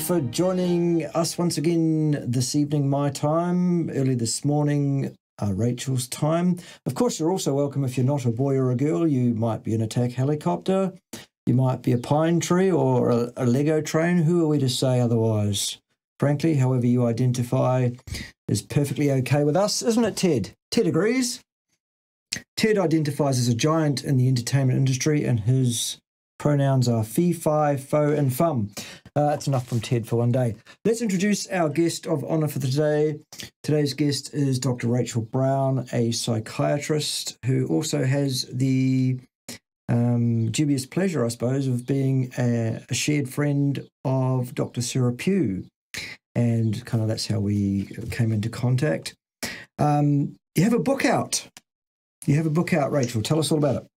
for joining us once again this evening, my time, early this morning, uh, Rachel's time. Of course, you're also welcome if you're not a boy or a girl. You might be an attack helicopter, you might be a pine tree or a, a Lego train. Who are we to say otherwise? Frankly, however you identify is perfectly okay with us, isn't it, Ted? Ted agrees. Ted identifies as a giant in the entertainment industry, and his pronouns are fee, fi, fo, and fum. Uh, that's enough from Ted for one day. Let's introduce our guest of honour for the day. Today's guest is Dr. Rachel Brown, a psychiatrist who also has the um, dubious pleasure, I suppose, of being a, a shared friend of Dr. Sarah Pugh. And kind of that's how we came into contact. Um, you have a book out. You have a book out, Rachel. Tell us all about it.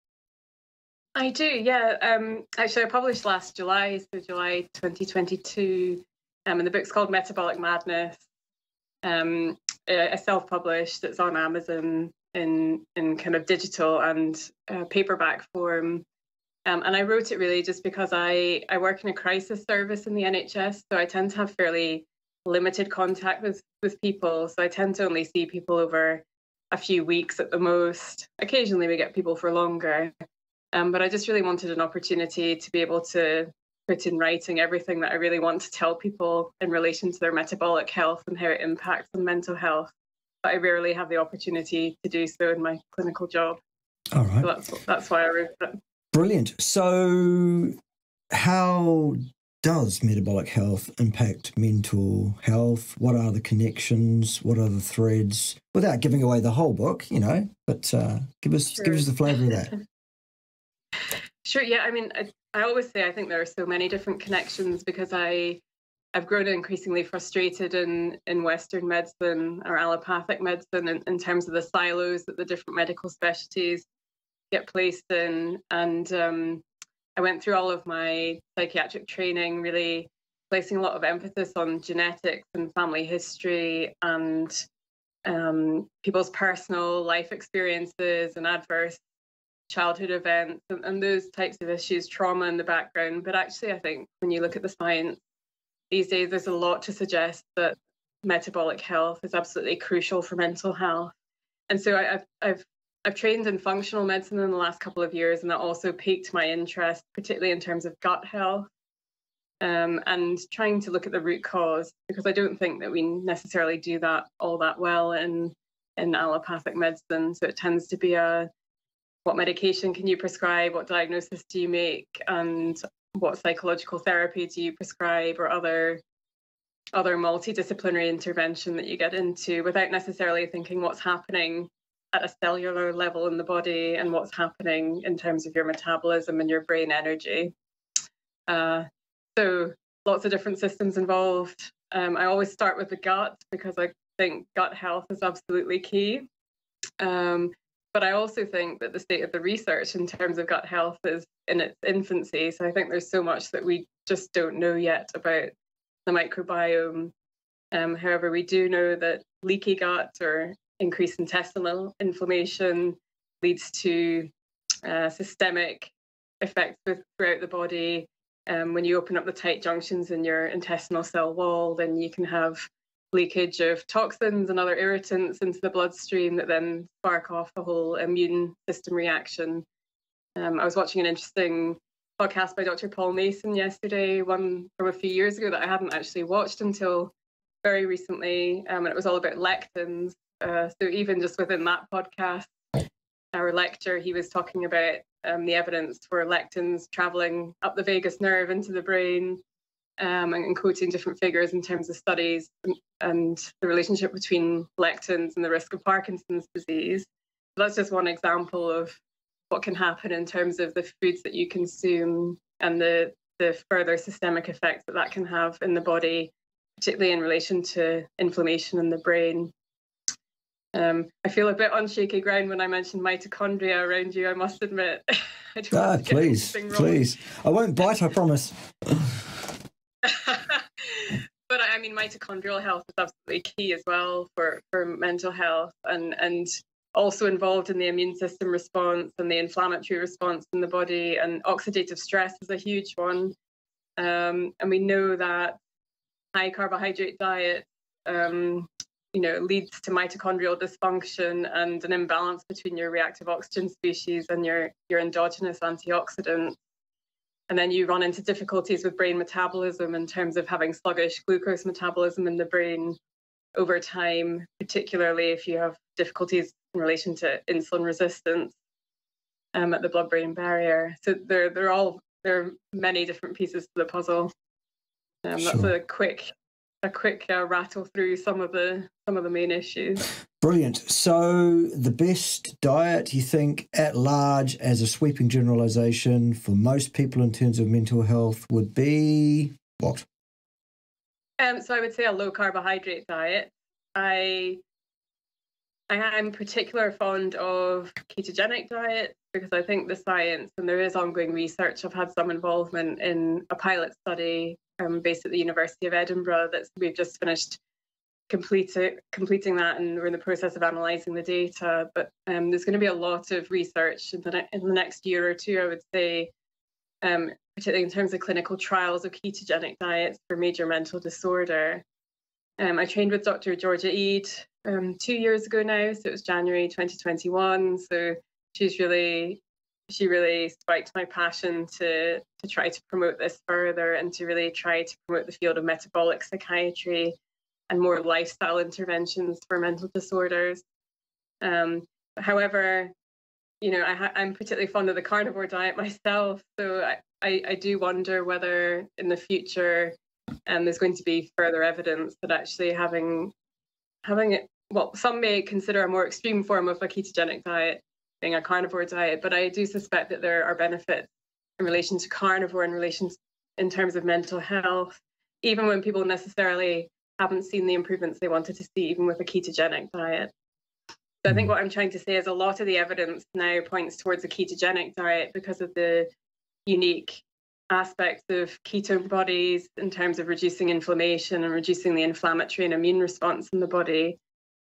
I do, yeah. Um, actually, I published last July, so July 2022, um, and the book's called Metabolic Madness. Um, a self-published. It's on Amazon in in kind of digital and uh, paperback form. Um, and I wrote it really just because I I work in a crisis service in the NHS, so I tend to have fairly limited contact with with people. So I tend to only see people over a few weeks at the most. Occasionally, we get people for longer. Um, but I just really wanted an opportunity to be able to put in writing everything that I really want to tell people in relation to their metabolic health and how it impacts on mental health. But I rarely have the opportunity to do so in my clinical job. All right. So that's, that's why I wrote it. Brilliant. So, how does metabolic health impact mental health? What are the connections? What are the threads? Without giving away the whole book, you know, but uh, give us sure. give us the flavour of that. Sure. Yeah. I mean, I, I always say I think there are so many different connections because I I've grown increasingly frustrated in in Western medicine or allopathic medicine in, in terms of the silos that the different medical specialties get placed in. And um, I went through all of my psychiatric training, really placing a lot of emphasis on genetics and family history and um, people's personal life experiences and adverse childhood events and, and those types of issues, trauma in the background. But actually, I think when you look at the science these days, there's a lot to suggest that metabolic health is absolutely crucial for mental health. And so I, have I've I've trained in functional medicine in the last couple of years, and that also piqued my interest, particularly in terms of gut health. Um, and trying to look at the root cause because I don't think that we necessarily do that all that well in in allopathic medicine. So it tends to be a what medication can you prescribe, what diagnosis do you make, and what psychological therapy do you prescribe, or other other multidisciplinary intervention that you get into without necessarily thinking what's happening at a cellular level in the body and what's happening in terms of your metabolism and your brain energy. Uh, so lots of different systems involved. Um, I always start with the gut because I think gut health is absolutely key. Um, but I also think that the state of the research in terms of gut health is in its infancy. So I think there's so much that we just don't know yet about the microbiome. Um, however, we do know that leaky gut or increased intestinal inflammation leads to uh, systemic effects throughout the body. Um, when you open up the tight junctions in your intestinal cell wall, then you can have leakage of toxins and other irritants into the bloodstream that then spark off a whole immune system reaction. Um, I was watching an interesting podcast by Dr. Paul Mason yesterday, one from a few years ago that I hadn't actually watched until very recently, um, and it was all about lectins. Uh, so even just within that podcast, our lecture, he was talking about um, the evidence for lectins traveling up the vagus nerve into the brain um, and, quoting different figures in terms of studies and, and, the relationship between lectins and the risk of Parkinson's disease. So that's just one example of what can happen in terms of the foods that you consume and the, the further systemic effects that that can have in the body, particularly in relation to inflammation in the brain. Um, I feel a bit on shaky ground when I mention mitochondria around you, I must admit. I ah, please, please. I won't bite, I promise. but I mean, mitochondrial health is absolutely key as well for, for mental health and, and also involved in the immune system response and the inflammatory response in the body. And oxidative stress is a huge one. Um, and we know that high carbohydrate diet, um, you know, leads to mitochondrial dysfunction and an imbalance between your reactive oxygen species and your, your endogenous antioxidants. And then you run into difficulties with brain metabolism in terms of having sluggish glucose metabolism in the brain over time, particularly if you have difficulties in relation to insulin resistance um, at the blood-brain barrier. So they're they're all there are many different pieces to the puzzle. Um, sure. That's a quick a quick uh, rattle through some of the some of the main issues. Brilliant. So the best diet you think at large as a sweeping generalization for most people in terms of mental health would be what? Um, so I would say a low carbohydrate diet. I I am particular fond of ketogenic diet because I think the science and there is ongoing research. I've had some involvement in a pilot study um, based at the University of Edinburgh that we've just finished completing completing that and we're in the process of analysing the data. But um, there's going to be a lot of research in the, ne- in the next year or two, I would say, um, particularly in terms of clinical trials of ketogenic diets for major mental disorder. Um, I trained with Dr. Georgia Ede um, two years ago now, so it was January 2021. So she's really, she really spiked my passion to to try to promote this further and to really try to promote the field of metabolic psychiatry and more lifestyle interventions for mental disorders. Um, however, you know, I am particularly fond of the carnivore diet myself, so I, I, I do wonder whether in the future um, there's going to be further evidence that actually having having it well some may consider a more extreme form of a ketogenic diet being a carnivore diet but i do suspect that there are benefits in relation to carnivore in relation in terms of mental health even when people necessarily haven't seen the improvements they wanted to see even with a ketogenic diet so i think mm. what i'm trying to say is a lot of the evidence now points towards a ketogenic diet because of the unique aspects of ketone bodies in terms of reducing inflammation and reducing the inflammatory and immune response in the body.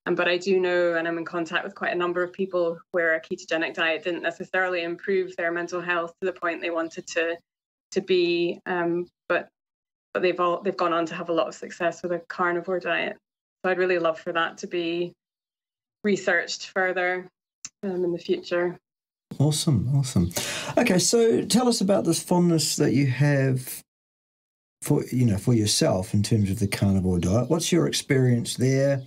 Um, but I do know, and I'm in contact with quite a number of people where a ketogenic diet didn't necessarily improve their mental health to the point they wanted to to be. Um, but but they've all they've gone on to have a lot of success with a carnivore diet. So I'd really love for that to be researched further um, in the future. Awesome, awesome. Okay, so tell us about this fondness that you have for you know for yourself in terms of the carnivore diet. What's your experience there?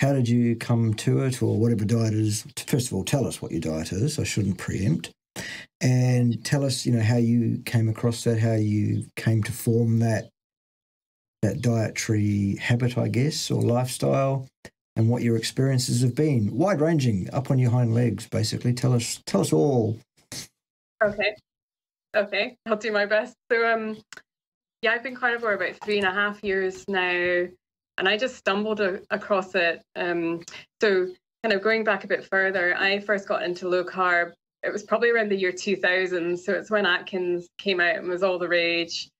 How did you come to it, or whatever diet is? First of all, tell us what your diet is. I shouldn't preempt, and tell us, you know, how you came across that, how you came to form that that dietary habit, I guess, or lifestyle, and what your experiences have been. Wide ranging, up on your hind legs, basically. Tell us, tell us all. Okay, okay, I'll do my best. So, um, yeah, I've been carnivore about three and a half years now, and I just stumbled a- across it. Um, so, kind of going back a bit further, I first got into low carb. It was probably around the year 2000. So it's when Atkins came out and was all the rage.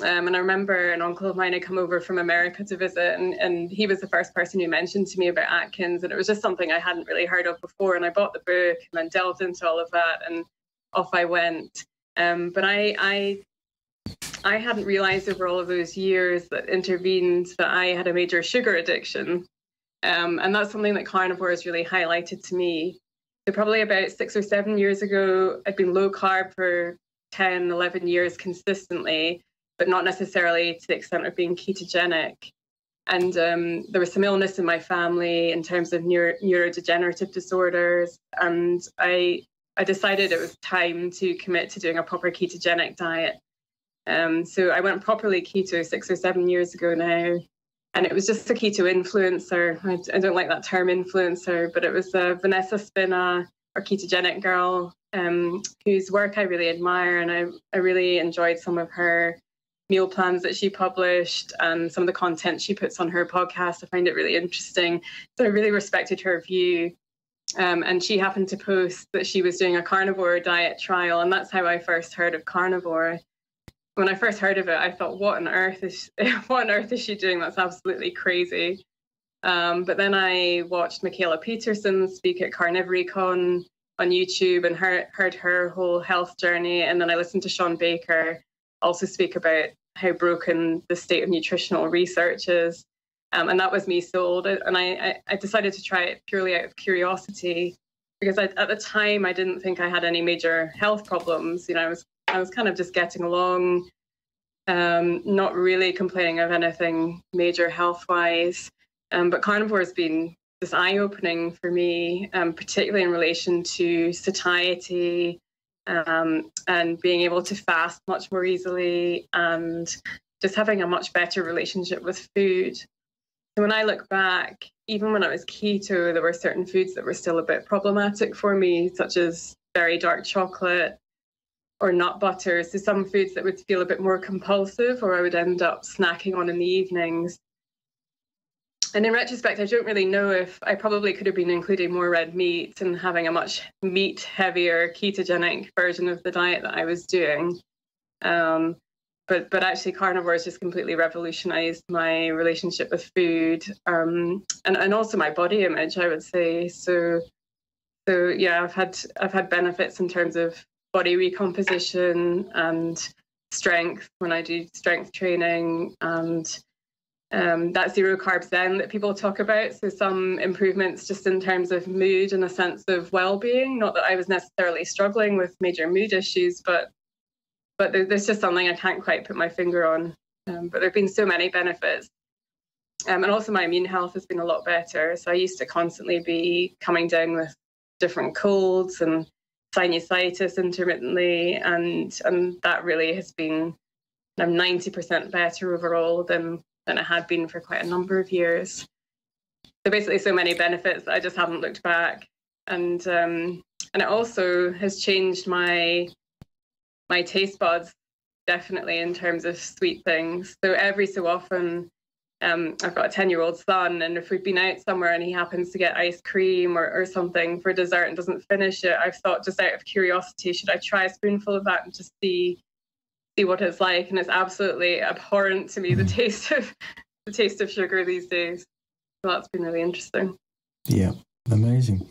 Um, and I remember an uncle of mine had come over from America to visit, and, and he was the first person who mentioned to me about Atkins. And it was just something I hadn't really heard of before. And I bought the book and then delved into all of that, and off I went. Um, but I, I, I hadn't realized over all of those years that intervened that I had a major sugar addiction. Um, and that's something that carnivore has really highlighted to me. So, probably about six or seven years ago, I'd been low carb for 10, 11 years consistently but not necessarily to the extent of being ketogenic. And um, there was some illness in my family in terms of neuro- neurodegenerative disorders, and I I decided it was time to commit to doing a proper ketogenic diet. Um, so I went properly keto six or seven years ago now, and it was just a keto influencer. I, I don't like that term influencer, but it was uh, Vanessa Spina, our ketogenic girl, um, whose work I really admire, and I, I really enjoyed some of her meal plans that she published and some of the content she puts on her podcast. I find it really interesting. So I really respected her view. Um, and she happened to post that she was doing a carnivore diet trial, and that's how I first heard of carnivore. When I first heard of it, I thought, "What on earth is what on earth is she doing? That's absolutely crazy." Um, but then I watched Mikhaila Peterson speak at CarnivoryCon on YouTube and heard, heard her whole health journey, and then I listened to Shawn Baker also speak about how broken the state of nutritional research is. Um, and that was me sold. And I, I, decided to try it purely out of curiosity because I, at the time I didn't think I had any major health problems. You know, I was I was kind of just getting along, um, not really complaining of anything major health wise. Um, but carnivore has been this eye opening for me, um, particularly in relation to satiety um, and being able to fast much more easily and just having a much better relationship with food. So when I look back, even when I was keto, there were certain foods that were still a bit problematic for me, such as very dark chocolate or nut butter. So some foods that would feel a bit more compulsive, or I would end up snacking on in the evenings. And in retrospect, I don't really know if I probably could have been including more red meat and having a much meat heavier ketogenic version of the diet that I was doing. Um, but but actually carnivore has just completely revolutionized my relationship with food um, and and also my body image i would say so so yeah i've had i've had benefits in terms of body recomposition and strength when i do strength training and um, that zero carb zen that people talk about so some improvements just in terms of mood and a sense of well-being not that i was necessarily struggling with major mood issues but but there's just something I can't quite put my finger on. Um, but there have been so many benefits. Um, and also, my immune health has been a lot better. So I used to constantly be coming down with different colds and sinusitis intermittently, and and that really has been I'm 90% better overall than than it had been for quite a number of years. So basically, so many benefits that I just haven't looked back, and um, and it also has changed my my taste buds definitely in terms of sweet things. So every so often, um, I've got a 10 year old son, and if we've been out somewhere and he happens to get ice cream or, or something for dessert and doesn't finish it, I've thought just out of curiosity, should I try a spoonful of that and just see see what it's like? And it's absolutely abhorrent to me the mm. taste of the taste of sugar these days. So that's been really interesting. Yeah, amazing.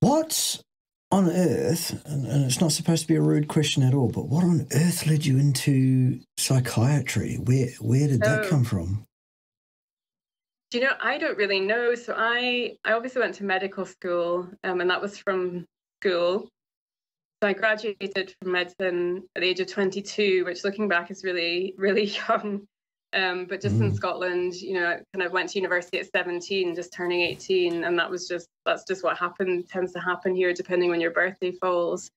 What on earth, and, and, it's not supposed to be a rude question at all, but what on earth led you into psychiatry? Where where did that come from? Do you know? I don't really know. So I I obviously went to medical school, um, and that was from school. So I graduated from medicine at the age of 22, which looking back is really really young. Um, but just mm. in Scotland, you know, I kind of went to university at 17, just turning 18, and that was just that's just what happened tends to happen here, depending when your birthday falls.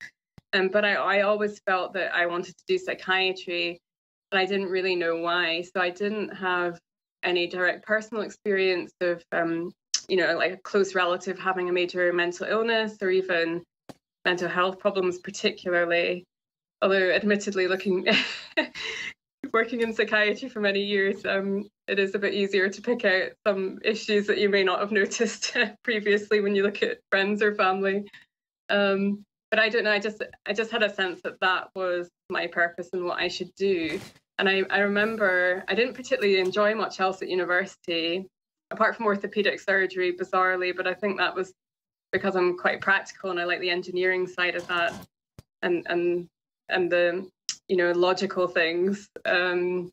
Um, but I, I always felt that I wanted to do psychiatry, but I didn't really know why. So I didn't have any direct personal experience of, um, you know, like a close relative having a major mental illness or even mental health problems, particularly. Although, admittedly, looking working in psychiatry for many years, um, it is a bit easier to pick out some issues that you may not have noticed previously when you look at friends or family. Um, but I don't know. I just I just had a sense that that was my purpose and what I should do. And I, I remember I didn't particularly enjoy much else at university, apart from orthopedic surgery, bizarrely. But I think that was because I'm quite practical and I like the engineering side of that, and and and the you know logical things. Um,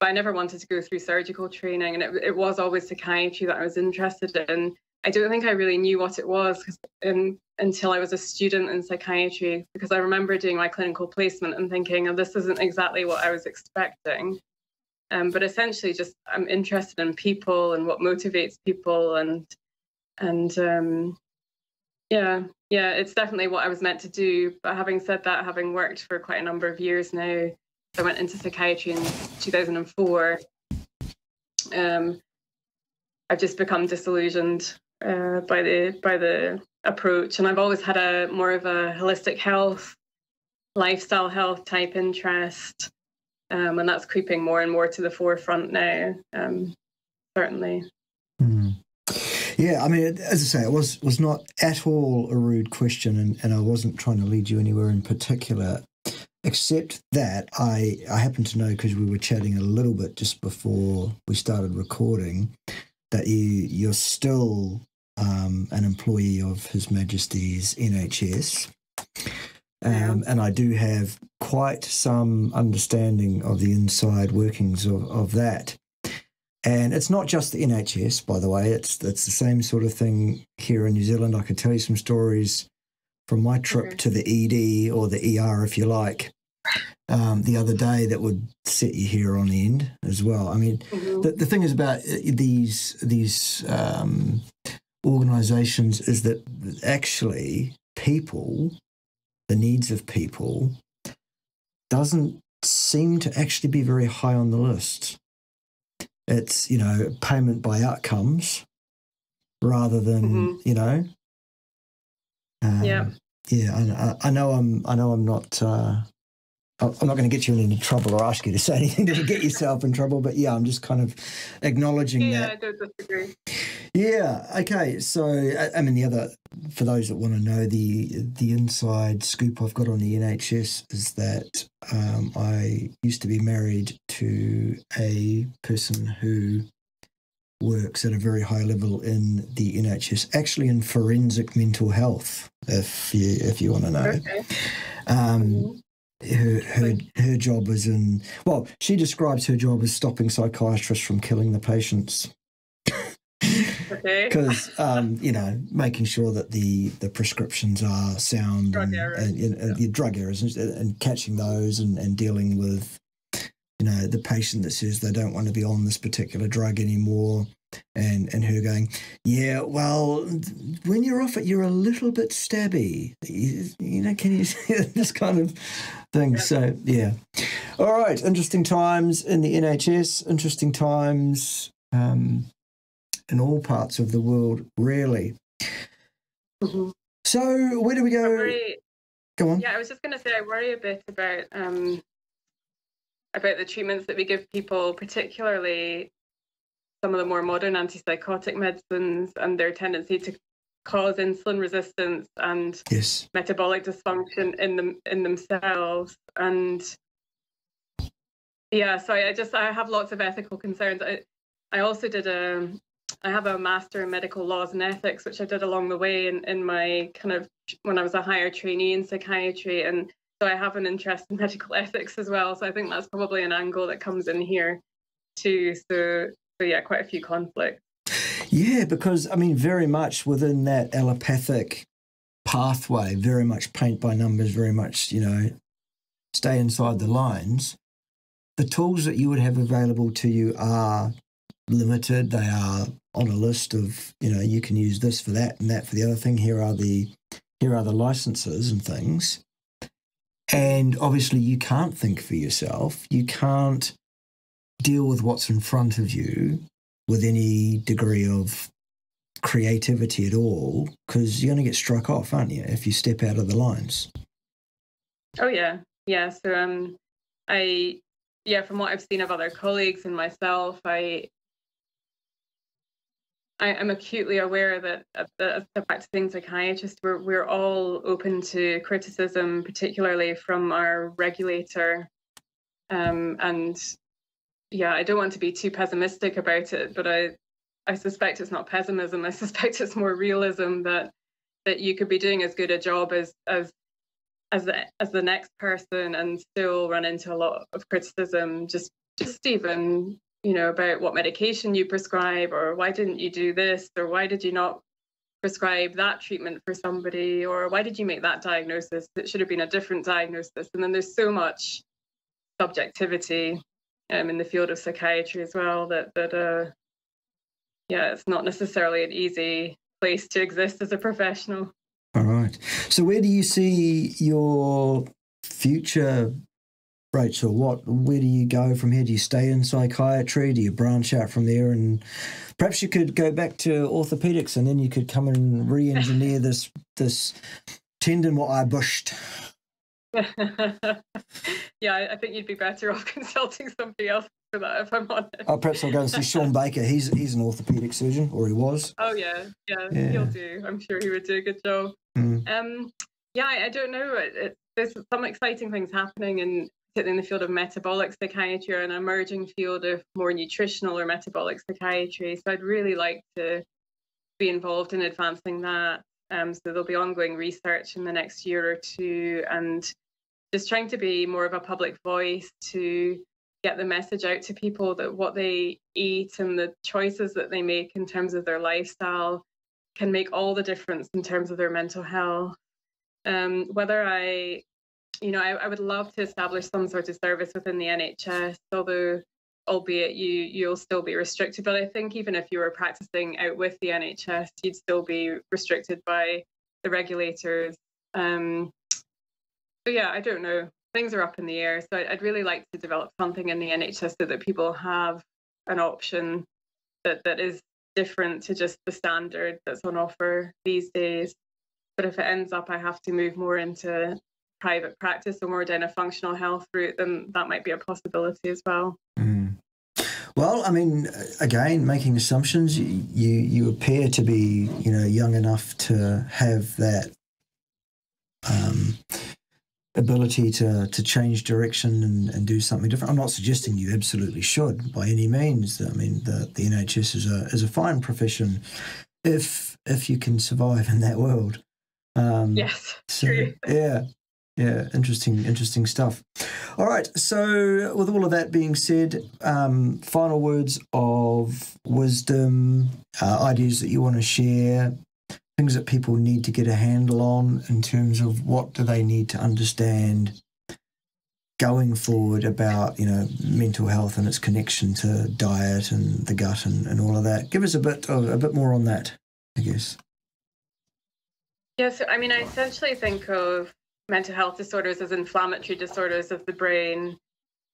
but i never wanted to go through surgical training and it, it was always psychiatry that i was interested in. I don't think i really knew what it was in, until i was a student in psychiatry because i remember doing my clinical placement and thinking oh, this isn't exactly what i was expecting. Um, but essentially just i'm interested in people and what motivates people and and um, yeah, yeah, it's definitely what I was meant to do. But having said that, having worked for quite a number of years now, I went into psychiatry in 2004. Um, I've just become disillusioned uh, by the by the approach, and I've always had a more of a holistic health, lifestyle health type interest, um, and that's creeping more and more to the forefront now. Um, certainly. Yeah, I mean, as I say, it was was not at all a rude question, and, and I wasn't trying to lead you anywhere in particular, except that I I happen to know because we were chatting a little bit just before we started recording that you you're still um, an employee of His Majesty's NHS. Um, and I do have quite some understanding of the inside workings of, of that. And it's not just the NHS, by the way. It's it's the same sort of thing here in New Zealand. I could tell you some stories from my trip okay. to the ED or the ER, if you like, um, the other day that would set you here on end as well. I mean, mm-hmm. the, the thing is about uh, these these um, organisations is that actually people, the needs of people, doesn't seem to actually be very high on the list. It's you know payment by outcomes rather than mm-hmm. you know. Um, yeah. Yeah, I, I, know I'm. I know I'm not. Uh, I'm not going to get you in any trouble or ask you to say anything to get yourself in trouble, but yeah, I'm just kind of acknowledging yeah, that. Yeah, I don't disagree. Yeah. Okay. So, I mean, the other for those that want to know the the inside scoop I've got on the NHS is that um, I used to be married to a person who works at a very high level in the NHS, actually in forensic mental health, if you if you want to know. Okay. Um, mm-hmm her her her job is in well she describes her job as stopping psychiatrists from killing the patients because um, you know making sure that the the prescriptions are sound drug and, errors. and, and, and yeah. drug errors and, and, catching those and, and dealing with you know the patient that says they don't want to be on this particular drug anymore and and her going, yeah, well, when you're off it, you're a little bit stabby. You, you know, can you see this kind of thing? So yeah, all right. Interesting times in the NHS. Interesting times um, in all parts of the world, really. Mm-hmm. So where do we go? Worry, go on. Yeah, I was just going to say I worry a bit about um, about the treatments that we give people, particularly some of the more modern antipsychotic medicines and their tendency to cause insulin resistance and yes. metabolic dysfunction in them in themselves. And yeah so I, I just i have lots of ethical concerns. I i also did a i have a master in medical laws and ethics which i did along the way in, in my kind of when i was a higher trainee in psychiatry. And so i have an interest in medical ethics as well so i think that's probably an angle that comes in here too so so yeah, quite a few conflicts. Yeah, because I mean, very much within that allopathic pathway, very much paint by numbers, very much, you know, stay inside the lines. The tools that you would have available to you are limited. They are on a list of, you know, you can use this for that and that for the other thing. Here are the here are the licenses and things. And obviously you can't think for yourself. You can't deal with what's in front of you with any degree of creativity at all because you're going to get struck off, aren't you, if you step out of the lines? Oh, yeah. Yeah. So, um, I, yeah, from what I've seen of other colleagues and myself, I, I am acutely aware that as a practicing psychiatrist, we're, we're all open to criticism, particularly from our regulator. Um, and yeah, I don't want to be too pessimistic about it, but I I suspect it's not pessimism. I suspect it's more realism that that you could be doing as good a job as as as the as the next person and still run into a lot of criticism. Just just even you know about what medication you prescribe or why didn't you do this or why did you not prescribe that treatment for somebody or why did you make that diagnosis it should have been a different diagnosis and then there's so much subjectivity um, in the field of psychiatry as well. That that uh, yeah, it's not necessarily an easy place to exist as a professional. All right. So where do you see your future, Rachel? What where do you go from here? Do you stay in psychiatry? Do you branch out from there? And perhaps you could go back to orthopedics, and then you could come and re-engineer this this tendon what I bushed. yeah, I think you'd be better off consulting somebody else for that, if I'm honest. Oh, perhaps I'll go and see Shawn Baker. He's he's an orthopedic surgeon, or he was. Oh yeah, yeah, yeah. he'll do. I'm sure he would do a good job. Mm. Um, yeah, I, I, don't know. It, it, there's some exciting things happening in in the field of metabolic psychiatry or an emerging field of more nutritional or metabolic psychiatry. So I'd really like to be involved in advancing that. Um, so there'll be ongoing research in the next year or two, and just trying to be more of a public voice to get the message out to people that what they eat and the choices that they make in terms of their lifestyle can make all the difference in terms of their mental health. Um, whether I, you know, I, I would love to establish some sort of service within the NHS, although albeit you you'll still be restricted. But I think even if you were practicing out with the NHS, you'd still be restricted by the regulators. Um, but yeah, I don't know. Things are up in the air. So I'd really like to develop something in the NHS so that people have an option that, that is different to just the standard that's on offer these days. But if it ends up I have to move more into private practice or more down a functional health route, then that might be a possibility as well. Mm. Well, I mean, again, making assumptions. You you appear to be, you know, young enough to have that um, ability to to change direction and, and do something different. I'm not suggesting you absolutely should by any means. I mean, the the NHS is a is a fine profession if if you can survive in that world. Um, yes. So, true. yeah. Yeah, interesting, interesting stuff. All right, so with all of that being said, um, final words of wisdom, uh, ideas that you want to share, things that people need to get a handle on in terms of what do they need to understand going forward about you know mental health and its connection to diet and the gut and, and all of that. Give us a bit of, a bit more on that, I guess. Yes, I mean, I essentially think of mental health disorders as inflammatory disorders of the brain.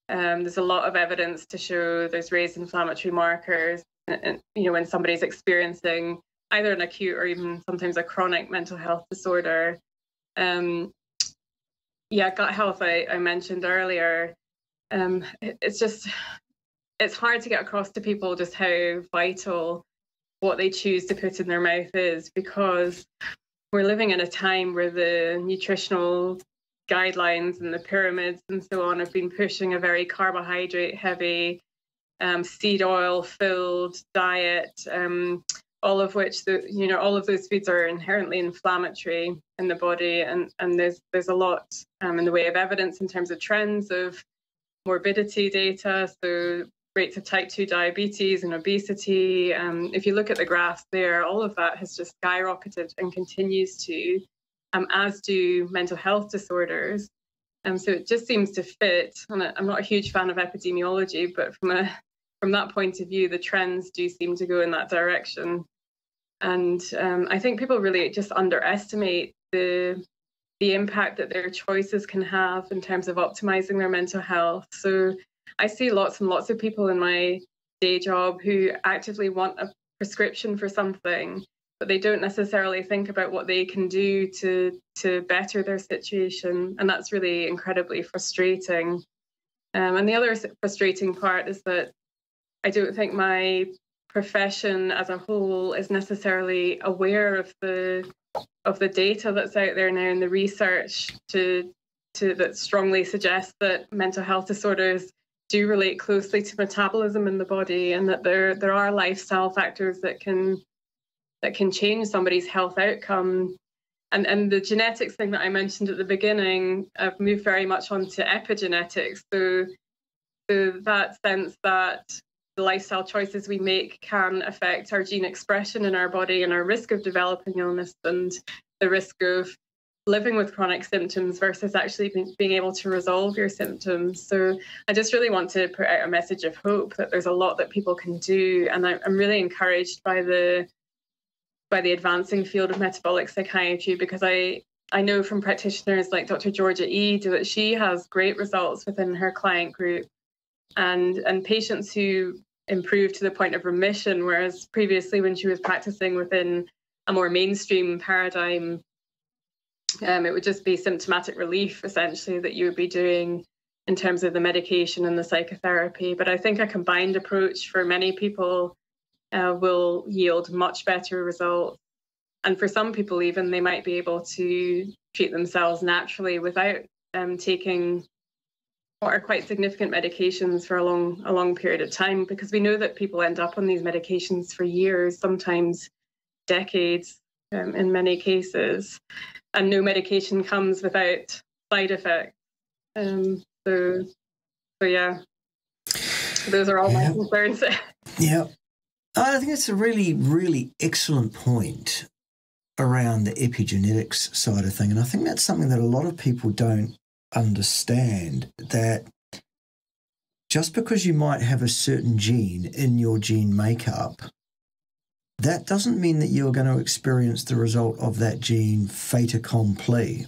Um, there's a lot of evidence to show there's raised inflammatory markers, and, you know, when somebody's experiencing either an acute or even sometimes a chronic mental health disorder. Um, yeah, gut health I, I mentioned earlier. Um, it, it's just it's hard to get across to people just how vital what they choose to put in their mouth is because we're living in a time where the nutritional guidelines and the pyramids and so on have been pushing a very carbohydrate heavy um, seed oil filled diet um, all of which the you know all of those foods are inherently inflammatory in the body and and there's there's a lot um, in the way of evidence in terms of trends of morbidity data. So rates of type 2 diabetes and obesity. Um, if you look at the graphs there, all of that has just skyrocketed and continues to, um, as do mental health disorders. Um, so it just seems to fit. And I'm not a huge fan of epidemiology, but from a from that point of view, the trends do seem to go in that direction. And um, I think people really just underestimate the the impact that their choices can have in terms of optimizing their mental health. So I see lots and lots of people in my day job who actively want a prescription for something, but they don't necessarily think about what they can do to to better their situation, and that's really incredibly frustrating. Um, and the other frustrating part is that I don't think my profession as a whole is necessarily aware of the of the data that's out there now and the research to to that strongly suggests that mental health disorders do relate closely to metabolism in the body and that there there are lifestyle factors that can that can change somebody's health outcome. And and the genetics thing that I mentioned at the beginning I've moved very much onto epigenetics. So so that sense that the lifestyle choices we make can affect our gene expression in our body and our risk of developing illness and the risk of living with chronic symptoms versus actually being able to resolve your symptoms. So I just really want to put out a message of hope that there's a lot that people can do, and I'm really encouraged by the by the advancing field of metabolic psychiatry because I I know from practitioners like Dr. Georgia Ede that she has great results within her client group, and and patients who improve to the point of remission, whereas previously when she was practicing within a more mainstream paradigm um, it would just be symptomatic relief, essentially, that you would be doing in terms of the medication and the psychotherapy. But I think a combined approach for many people uh, will yield much better results. And for some people, even, they might be able to treat themselves naturally without um, taking what are quite significant medications for a long, a long period of time, because we know that people end up on these medications for years, sometimes decades. Um, in many cases, and no medication comes without side effects. Um, so, so yeah, those are all yeah. my concerns. yeah, I think it's a really, really excellent point around the epigenetics side of thing, and I think that's something that a lot of people don't understand that just because you might have a certain gene in your gene makeup, that doesn't mean that you're going to experience the result of that gene fait accompli.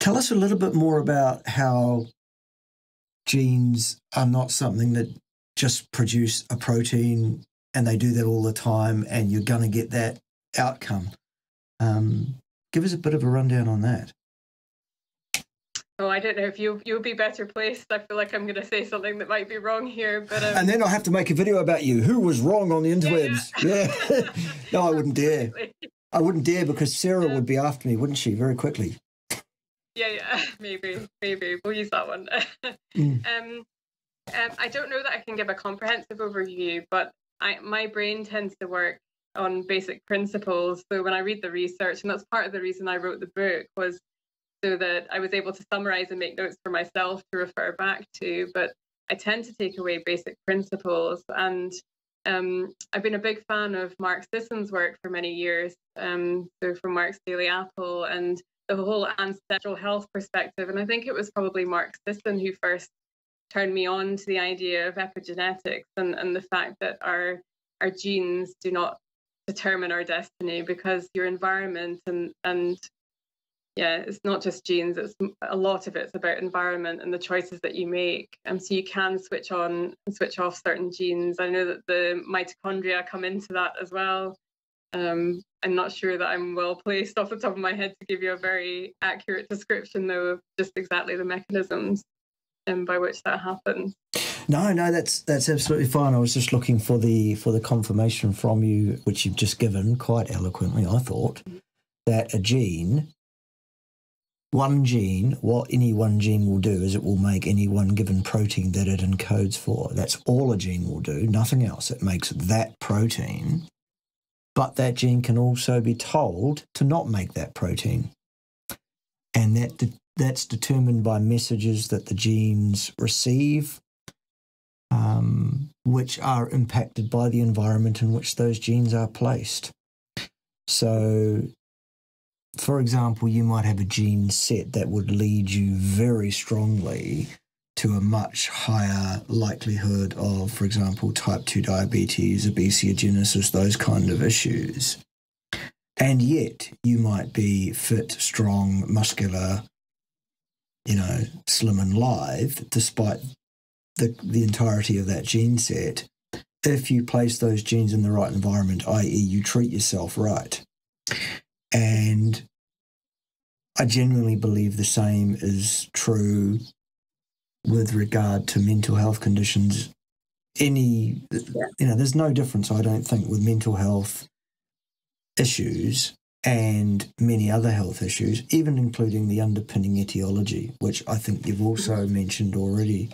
Tell us a little bit more about how genes are not something that just produce a protein and they do that all the time and you're going to get that outcome. Um, give us a bit of a rundown on that. Oh, I don't know if you you'll be better placed. I feel like I'm going to say something that might be wrong here, but um... and then I'll have to make a video about you. Who was wrong on the interwebs? Yeah, yeah. no, I wouldn't dare. I wouldn't dare because Sarah yeah. would be after me, wouldn't she? Very quickly. Yeah, yeah, maybe, maybe we'll use that one. mm. um, um, I don't know that I can give a comprehensive overview, but I my brain tends to work on basic principles. So when I read the research, and that's part of the reason I wrote the book was so that I was able to summarize and make notes for myself to refer back to. But I tend to take away basic principles. And um, I've been a big fan of Mark Sisson's work for many years. Um, so from Mark's Daily Apple and the whole ancestral health perspective. And I think it was probably Mark Sisson who first turned me on to the idea of epigenetics and, and the fact that our our genes do not determine our destiny because your environment and and yeah, it's not just genes. It's a lot of it's about environment and the choices that you make. And so you can switch on and switch off certain genes. I know that the mitochondria come into that as well. Um, I'm not sure that I'm well placed off the top of my head to give you a very accurate description, though, of just exactly the mechanisms um, by which that happens. No, no, that's that's absolutely fine. I was just looking for the for the confirmation from you, which you've just given quite eloquently. I thought that a gene one gene, what any one gene will do is it will make any one given protein that it encodes for. That's all a gene will do, nothing else. It makes that protein. But that gene can also be told to not make that protein. And that de- that's determined by messages that the genes receive, um, which are impacted by the environment in which those genes are placed. So for example, you might have a gene set that would lead you very strongly to a much higher likelihood of, for example, type 2 diabetes, obesiogenesis, those kind of issues. And yet you might be fit, strong, muscular, you know, slim and lithe, despite the, the entirety of that gene set, if you place those genes in the right environment, i.e., you treat yourself right. And I genuinely believe the same is true with regard to mental health conditions. Any, you know, there's no difference, I don't think, with mental health issues and many other health issues, even including the underpinning etiology, which I think you've also mm-hmm. mentioned already,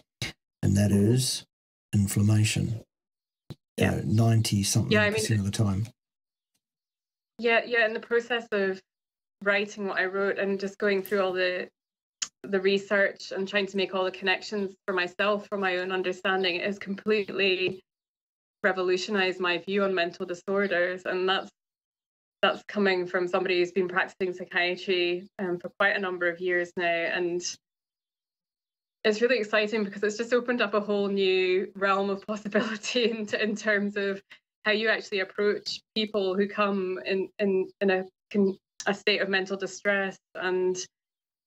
and that is inflammation. Yeah, ninety something yeah, I mean, percent of the time. Yeah, yeah. In the process of writing what I wrote and just going through all the the research and trying to make all the connections for myself for my own understanding it has completely revolutionized my view on mental disorders and that's that's coming from somebody who's been practicing psychiatry um, for quite a number of years now and it's really exciting because it's just opened up a whole new realm of possibility in, in terms of how you actually approach people who come in in, in a a state of mental distress. And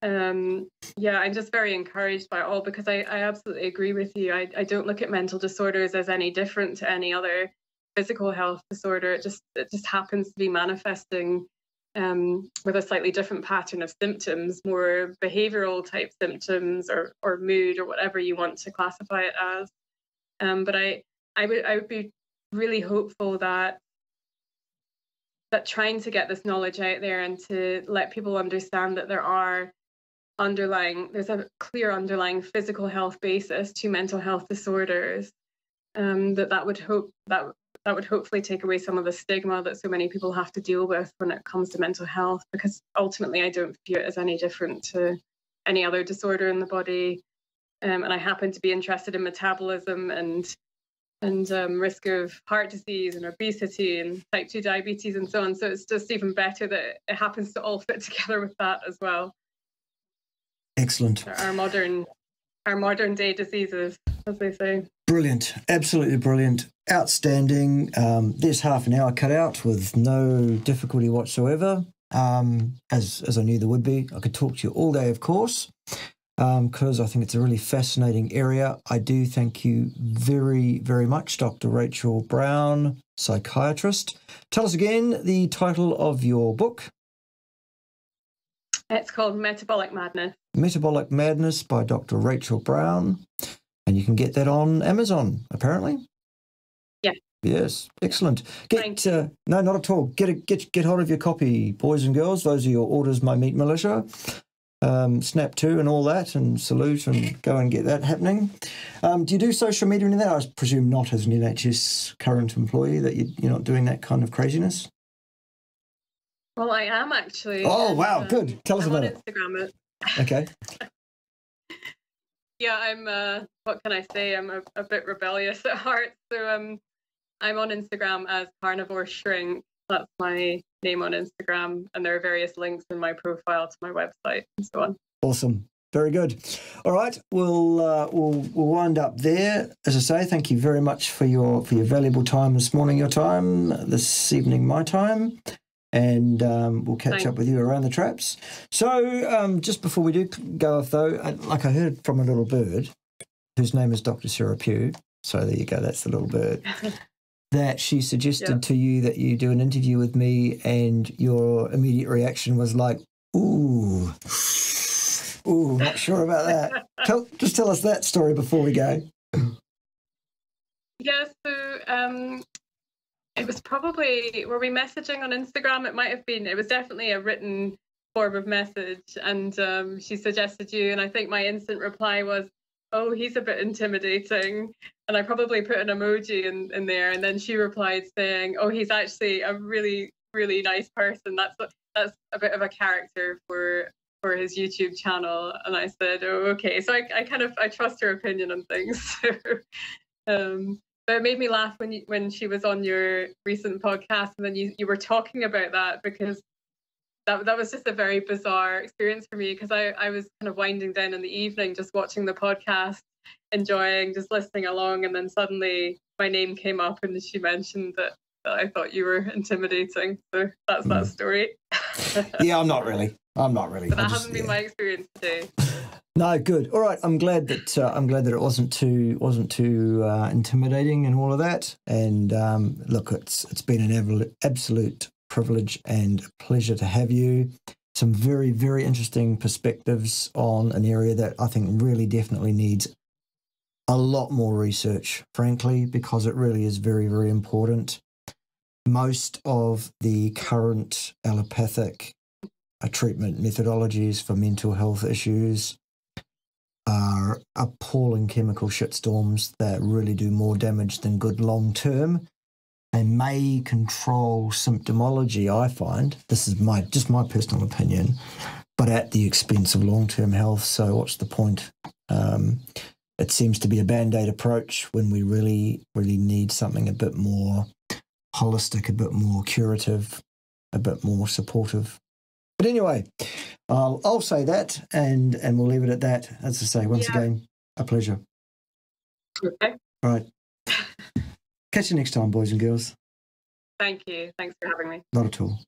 um, yeah i'm just very encouraged by all because i, I absolutely agree with you. I, I don't look at mental disorders as any different to any other physical health disorder. It just it just happens to be manifesting um, with a slightly different pattern of symptoms more behavioral type symptoms or or mood or whatever you want to classify it as. Um, but i i would i would be really hopeful that that trying to get this knowledge out there and to let people understand that there are underlying there's a clear underlying physical health basis to mental health disorders um, that that would hope that that would hopefully take away some of the stigma that so many people have to deal with when it comes to mental health. Because ultimately, I don't view it as any different to any other disorder in the body. Um, and I happen to be interested in metabolism and and um, risk of heart disease and obesity and type 2 diabetes and so on. So it's just even better that it happens to all fit together with that as well. Excellent. Our modern, our modern day diseases, as they say. Brilliant. Absolutely brilliant. Outstanding. Um, there's half an hour cut out with no difficulty whatsoever. Um, as as I knew there would be. I could talk to you all day, of course because um, I think it's a really fascinating area. I do thank you very, very much, Dr. Rachel Brown, psychiatrist. Tell us again the title of your book. It's called Metabolic Madness. Metabolic Madness by Dr. Rachel Brown. And you can get that on Amazon, apparently. Yeah. Yes, excellent. Get uh, no, not at all. Get a, get get hold of your copy, boys and girls. Those are your orders, my meat militia um, Snap to and all that, and salute and go and get that happening. Um, do you do social media and that? I presume not as an NHS current employee that you, you're not doing that kind of craziness. Well, I am actually. Oh wow, um, good. Tell us I'm about on it. Instagram. Okay. yeah, I'm. Uh, what can I say? I'm a, a bit rebellious at heart, so um, I'm on Instagram as Carnivore Shrink. That's my name on Instagram, and there are various links in my profile to my website and so on. Awesome. Very good. All right, we'll uh, we'll we'll wind up there. As I say, thank you very much for your for your valuable time this morning, your time this evening, my time, and um, we'll catch Thanks. up with you around the traps. So, um, just before we do go off, though, like I heard from a little bird, whose name is Dr. Sarah Pugh. So there you go. That's the little bird. that she suggested to you that you do an interview with me, and your immediate reaction was like, "Ooh, ooh, not sure about that." tell, just tell us that story before we go. Yeah, so um, it was probably were we messaging on Instagram? It might have been. It was definitely a written form of message, and um, she suggested you, and I think my instant reply was, "Oh, he's a bit intimidating." And I probably put an emoji in, in there, and then she replied saying, "Oh, he's actually a really really nice person. That's that's a bit of a character for for his YouTube channel." And I said, "Oh, okay." So I, I kind of I trust her opinion on things. um, but it made me laugh when you, when she was on your recent podcast, and then you you were talking about that because that that was just a very bizarre experience for me because I I was kind of winding down in the evening just watching the podcast enjoying just listening along and then suddenly my name came up and she mentioned that, that I thought you were intimidating. So that's mm. that story. yeah, I'm not really. I'm not really. But that just, hasn't been yeah. my experience today. No, good. All right, I'm glad that uh, I'm glad that it wasn't too wasn't too uh, intimidating and all of that. And um, look, it's it's been an absolute privilege and pleasure to have you. Some very very interesting perspectives on an area that I think really definitely needs a lot more research, frankly, because it really is very, very important. Most of the current allopathic uh, treatment methodologies for mental health issues are appalling chemical shitstorms that really do more damage than good long term. They may control symptomology, I find. This is my just my personal opinion, but at the expense of long term health. So what's the point? Um, it seems to be a band-aid approach when we really really need something a bit more holistic a bit more curative a bit more supportive. But anyway i'll, I'll say that and and we'll leave it at that. As i say once yeah. again a pleasure. Okay. All right. Catch you next time boys and girls. Thank you. Thanks for having me. Not at all